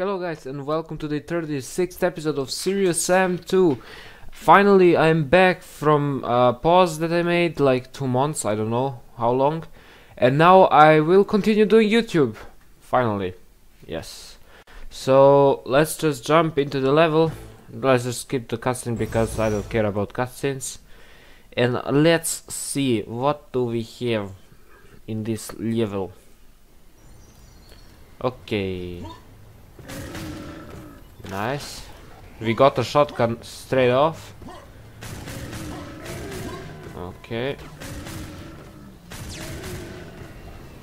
Hello guys and welcome to the 36th episode of Serious Sam 2. Finally I'm back from a pause that I made like 2 months, I don't know how long. And now I will continue doing YouTube. Finally. Yes. So let's just jump into the level. Let's just skip the cutscene because I don't care about cutscenes. And let's see what do we have in this level. Okay. Nice. We got a shotgun straight off. Okay.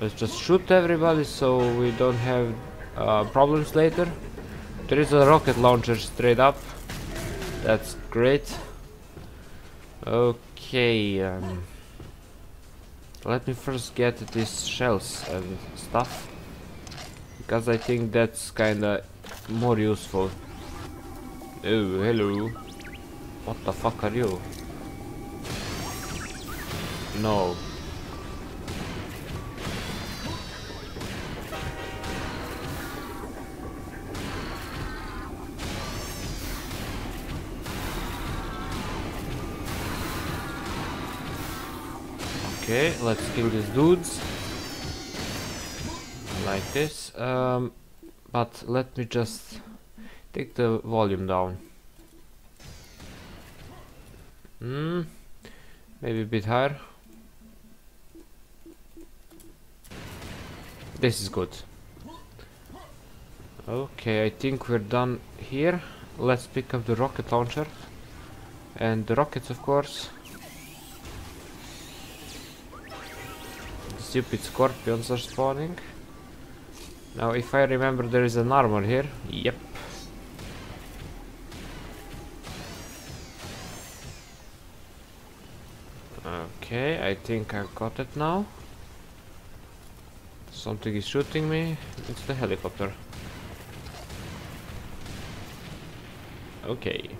Let's just shoot everybody so we don't have uh, problems later. There is a rocket launcher straight up. That's great. Okay. Um, let me first get these shells and stuff. Because I think that's kinda more useful. Oh, hello. What the fuck are you? No. Okay, let's kill these dudes. Like this. Um, but let me just take the volume down. Hmm, maybe a bit higher. This is good. Okay, I think we're done here. Let's pick up the rocket launcher. And the rockets, of course. Stupid scorpions are spawning. Now, if I remember, there is an armor here. Yep. Okay, I think I've got it now. Something is shooting me. It's the helicopter. Okay.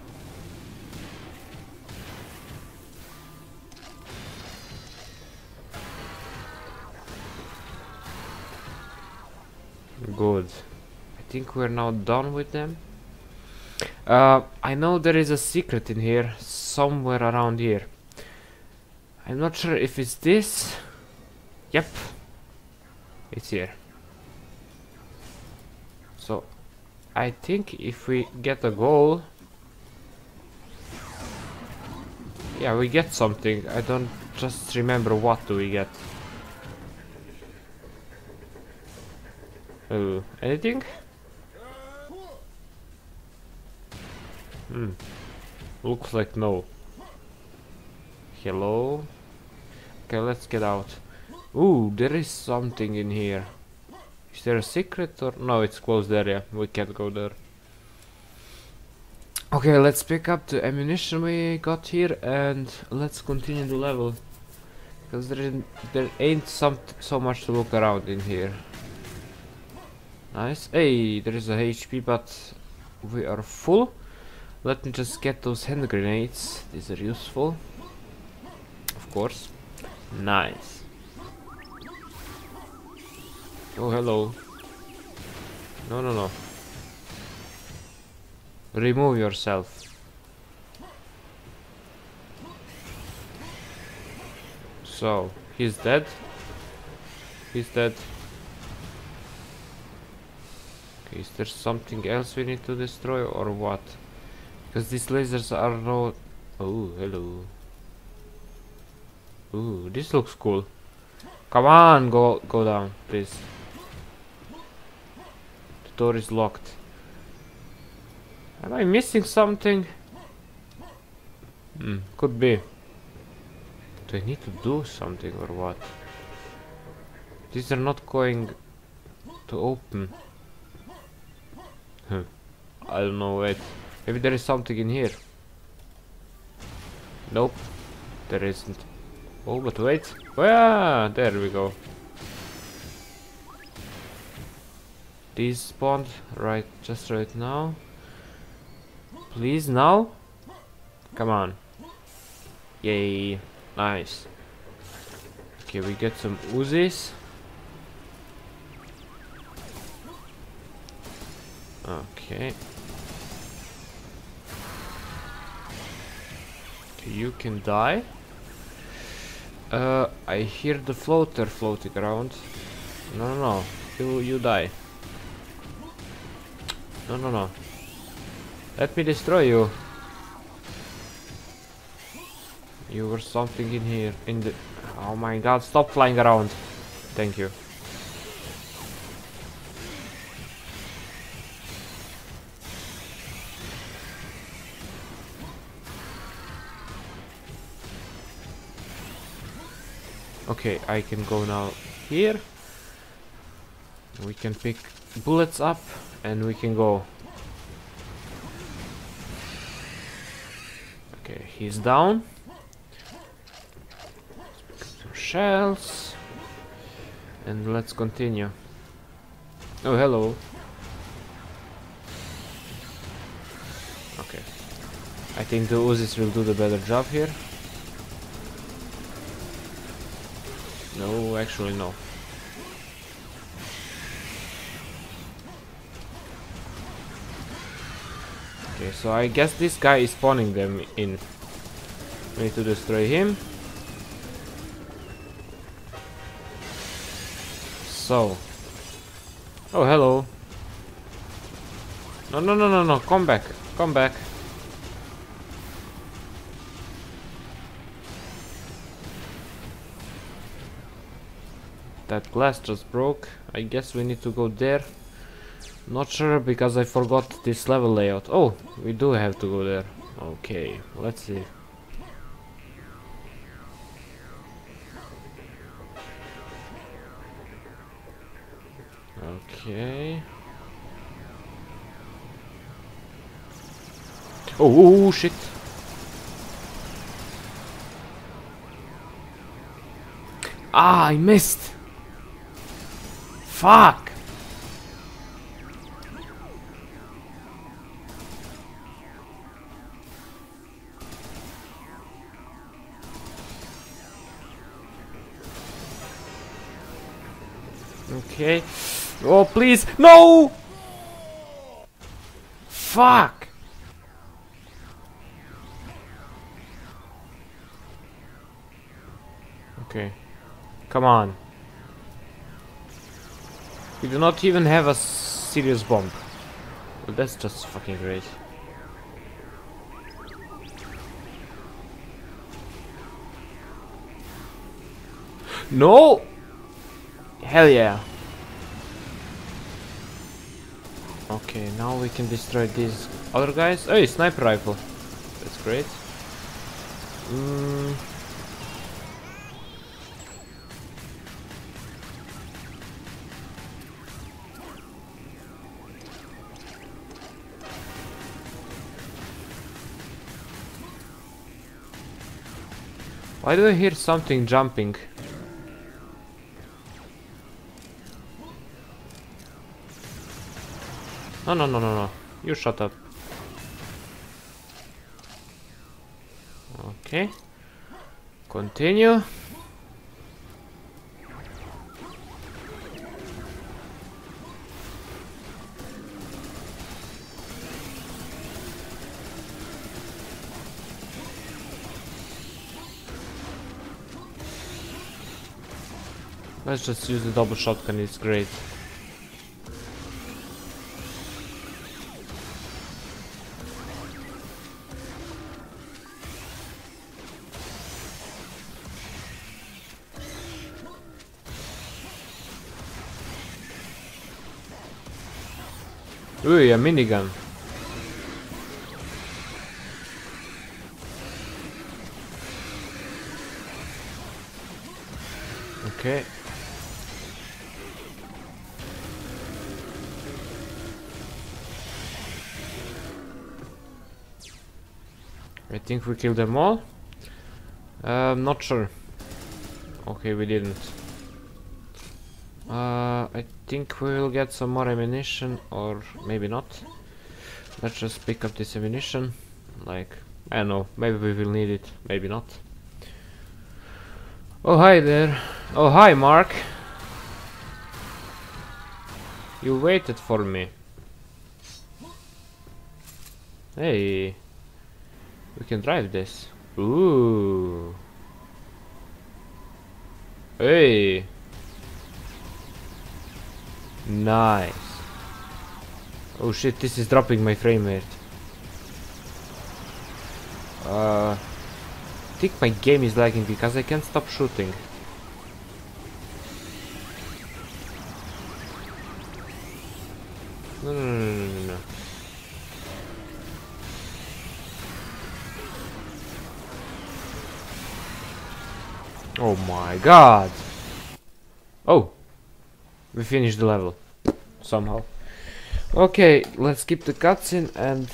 Good. I think we're now done with them. Uh, I know there is a secret in here, somewhere around here. I'm not sure if it's this. Yep. It's here. So, I think if we get a goal... Yeah, we get something. I don't just remember what do we get. Oh, anything? Hmm. Looks like no. Hello? Okay, let's get out. Ooh, there is something in here. Is there a secret or... No, it's closed area. We can't go there. Okay, let's pick up the ammunition we got here and let's continue the level. Because there, there ain't some so much to look around in here. Nice. Hey, there is a HP, but we are full. Let me just get those hand grenades. These are useful. Of course. Nice. Oh, hello. No, no, no. Remove yourself. So, he's dead. He's dead. Okay, is there something else we need to destroy or what? Because these lasers are no... Oh, hello. Ooh, this looks cool. Come on, go go down, please. The door is locked. Am I missing something? Hmm, could be. Do I need to do something or what? These are not going to open. I don't know, wait. Maybe there is something in here. Nope. There isn't. Oh, but wait. Yeah, there we go. These spawned right, just right now. Please, now? Come on. Yay. Nice. Okay, we get some Uzis. Okay. You can die. Uh, I hear the floater floating around. No, no, no. You, you die. No, no, no. Let me destroy you. You were something in here. In the... Oh my god, stop flying around. Thank you. Okay, I can go now here. We can pick bullets up and we can go. Okay, he's down. Some shells. And let's continue. Oh, hello. Okay. I think the Uzis will do the better job here. No, actually no. Okay, so I guess this guy is spawning them in. We need to destroy him. So. Oh, hello. No, no, no, no, no, come back. Come back. That glass just broke. I guess we need to go there. Not sure because I forgot this level layout. Oh, we do have to go there. Okay, let's see. Okay. Oh, oh shit. Ah, I missed. Fuck! Okay. Oh, please. No! Fuck! Okay. Come on. We do not even have a serious bomb. Well, that's just fucking great. No! Hell yeah. Okay, now we can destroy these other guys. Oh, sniper rifle. That's great. Mm. Why do I hear something jumping? No, no, no, no, no. You shut up. Okay. Continue. Let's just use the double shotgun, it's great. Ooh, a minigun. Okay. I think we killed them all. Uh, not sure. Okay, we didn't. Uh, I think we will get some more ammunition, or maybe not. Let's just pick up this ammunition. Like, I don't know, maybe we will need it, maybe not. Oh, hi there. Oh, hi, Mark. You waited for me. Hey. We can drive this. Ooh. Hey. Nice. Oh shit, this is dropping my frame rate. Uh, I think my game is lagging because I can't stop shooting. Oh my god! Oh! We finished the level. Somehow. Okay, let's skip the cutscene and...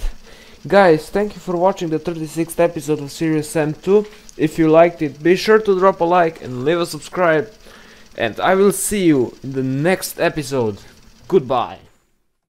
Guys, thank you for watching the 36th episode of Serious Sam 2. If you liked it, be sure to drop a like and leave a subscribe. And I will see you in the next episode. Goodbye.